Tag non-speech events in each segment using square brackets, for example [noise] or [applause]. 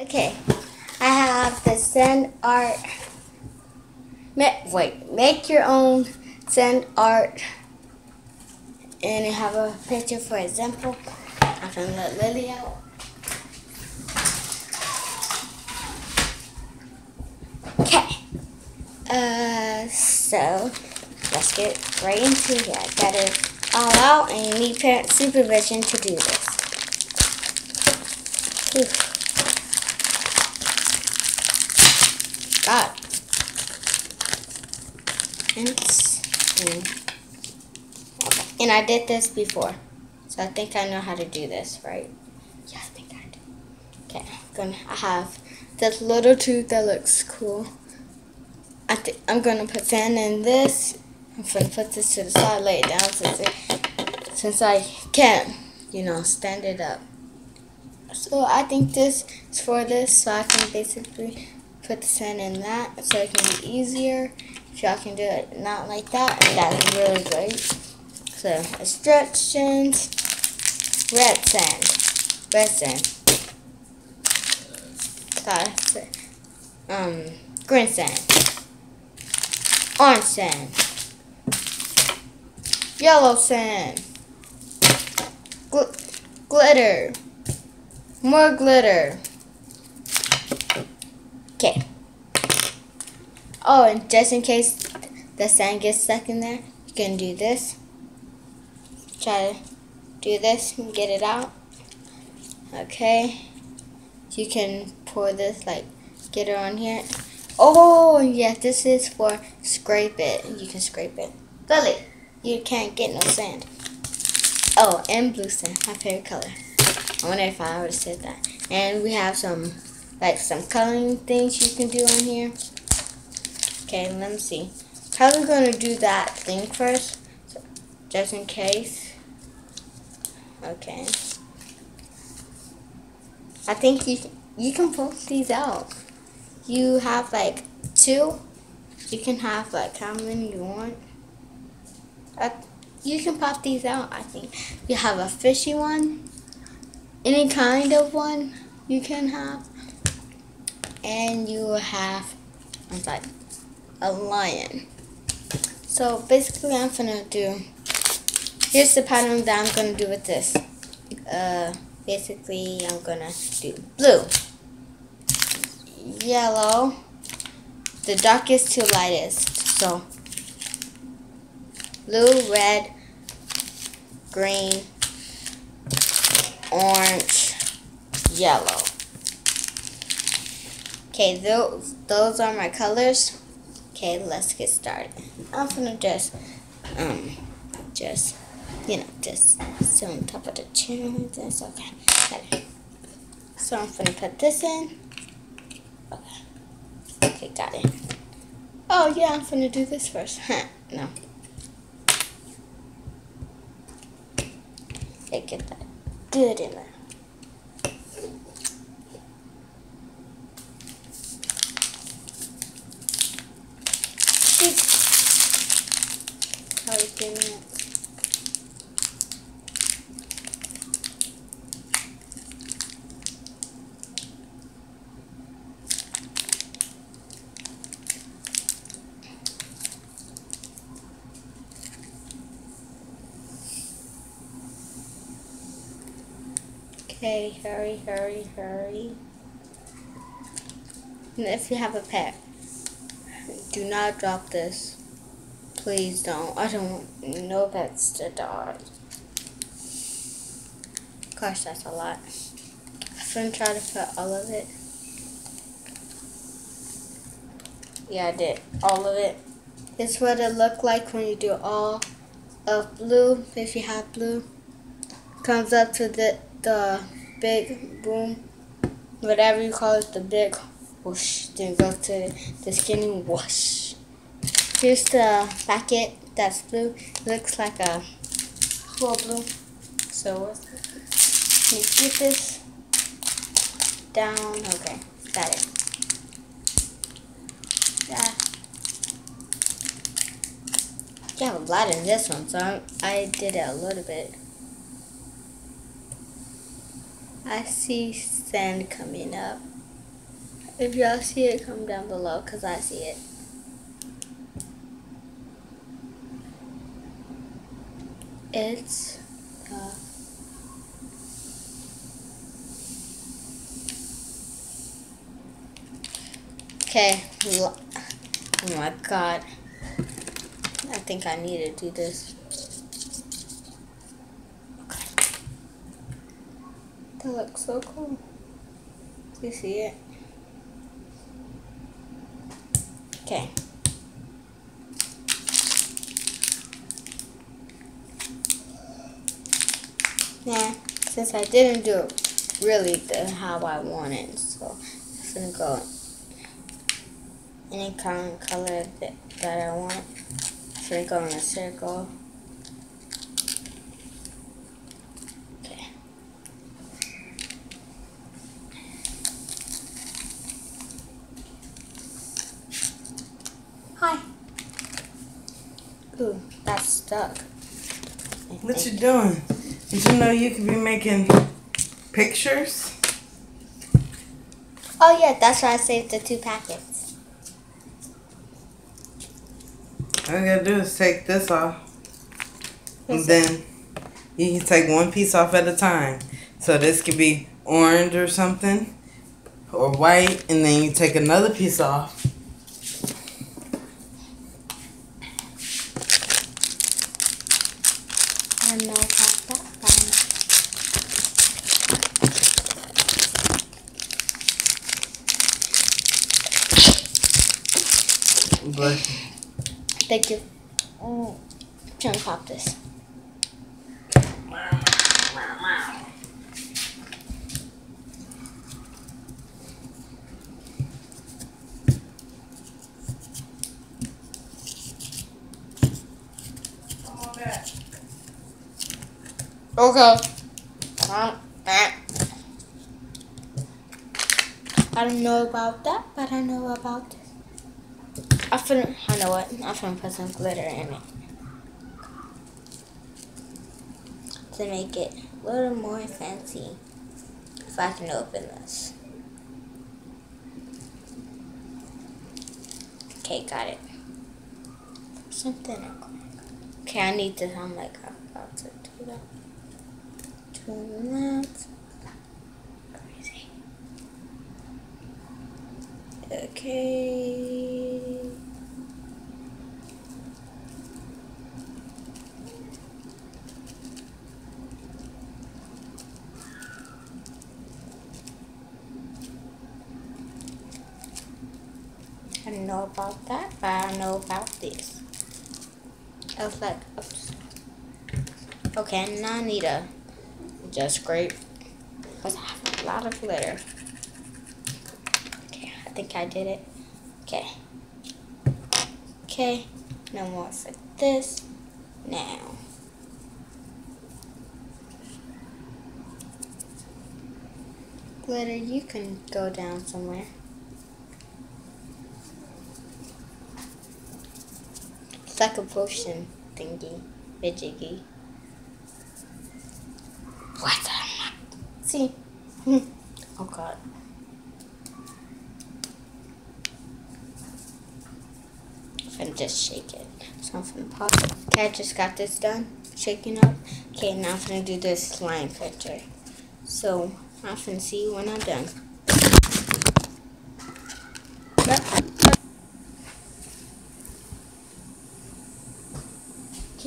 Okay, I have the sand art. Ma- wait, make your own sand art. And I have a picture for example. I'm gonna let Lily out. Okay. Uh, so let's get right into it. I got it all out, and you need parent supervision to do this. God. And, and, I did this before. So I think I know how to do this, right? Yeah, I think I do. Okay, I'm gonna I have this little tooth that looks cool. I think I'm gonna put sand in this. I'm gonna put this to the side, lay it down since it, since I can't, you know, stand it up. So I think this is for this, so I can basically put the sand in that so it can be easier. Y'all can do it. Not like that, that's really great. So instructions, red sand, red sand, Sorry, um, green sand, orange sand, yellow sand, gl glitter, more glitter. Okay. Oh, and just in case the sand gets stuck in there, you can do this. Try to do this and get it out. Okay. You can pour this, like, get it on here. Oh, yeah, this is for scrape it. You can scrape it. Lily, you can't get no sand. Oh, and blue sand, my favorite color. I wonder if I would have said that. And we have some like some coloring things you can do on here. Okay, let me see. Probably going to do that thing first, so, just in case. Okay. I think you you can pull these out. You have like two. You can have like how many you want. Uh, you can pop these out. I think you have a fishy one, any kind of one you can have and you have I'm sorry, a lion. So basically I'm gonna do here's the pattern that I'm gonna do with this. Uh, basically I'm gonna do blue, yellow, the darkest to lightest. So blue, red, green, orange, yellow. Okay, those those are my colors. Okay, let's get started. I'm gonna just um just you know just sit on top of the chair this. Okay. okay. So I'm gonna put this in. Okay. Okay, got it. Oh yeah, I'm gonna do this first. [laughs] no. Okay, get that good in there. Are doing it? Okay, hurry, hurry, hurry. And if you have a pet, do not drop this. Please don't. I don't know no pets to die. Gosh, that's a lot. I'm gonna try to put all of it. Yeah, I did. All of it. It's what it looked like when you do all of blue, if you have blue. Comes up to the, the big boom, whatever you call it, the big whoosh. Then go to the skinny whoosh. Here's the packet that's blue. It looks like a full blue. So let me get this down. Okay, got it. Yeah. You have a lot in this one, so I, I did it a little bit. I see sand coming up. If y'all see it, comment down below because I see it. It's uh, okay. Oh my god. I think I need to do this. Okay. That looks so cool. You see it? Okay. Now, since I didn't do it really the how I wanted, so I'm gonna go any kind of color that, that I want. I'm gonna go in a circle. Okay. Hi. Ooh, that's stuck. What you doing? Did you know you could be making pictures? Oh yeah, that's why I saved the two packets. All you gotta do is take this off. And then you can take one piece off at a time. So this could be orange or something. Or white. And then you take another piece off. I don't know about that one. But Thank you. Mm. Trying to pop this. Okay. Uh. I don't know about that, but I know about this. I finna, I know what. I'm finna put some glitter in it. To make it a little more fancy. If I can open this. Okay, got it. Something. Okay, I need to, I'm like, I'm about to do that. Doing that. Crazy. Okay. I don't know about that, but I know about this. I was like, oops. okay, now I need to just scrape because I have a lot of glitter. Okay, I think I did it. Okay. Okay, no more for this. Now. Glitter, you can go down somewhere. It's like a potion thingy, fidgety. What the? See? [laughs] oh god. I'm just shake it. So I'm gonna pop it. Okay, I just got this done. Shaking up. Okay, now I'm gonna do this slime picture. So I'm gonna see you when I'm done.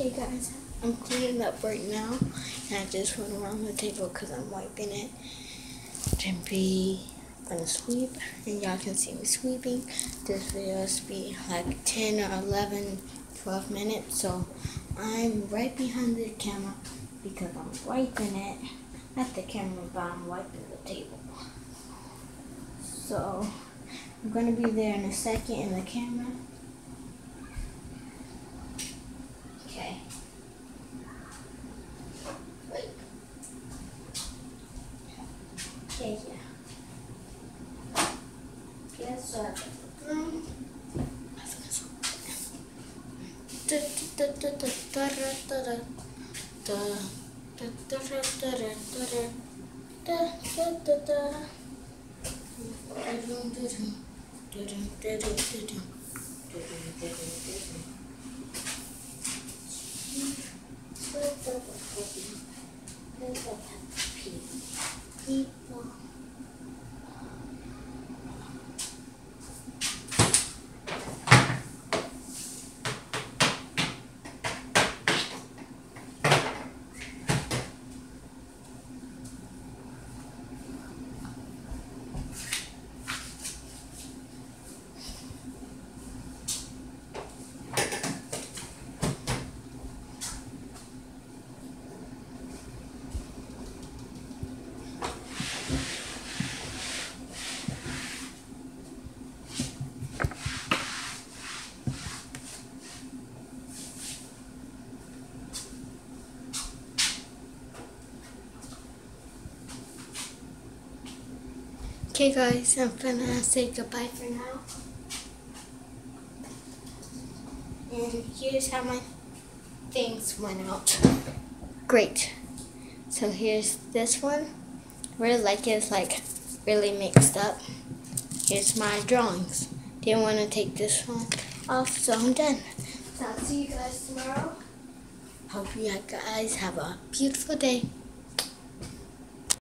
Okay guys, I'm cleaning up right now. And I just went around the table because I'm wiping it. To be gonna sweep and y'all can see me sweeping. This video is be like 10 or 11, 12 minutes. So I'm right behind the camera because I'm wiping it. Not the camera, but I'm wiping the table. So I'm gonna be there in a second in the camera. 别说了，嗯，别说了，哒哒哒哒哒哒哒哒，哒哒哒哒哒哒哒哒哒哒，多长多长多长多长多长多长。Okay guys, I'm gonna say goodbye for now. And here's how my things went out. Great. So here's this one. Really like it. It's like really mixed up. Here's my drawings. Didn't want to take this one off, so I'm done. So I'll see you guys tomorrow. Hope you guys have a beautiful day.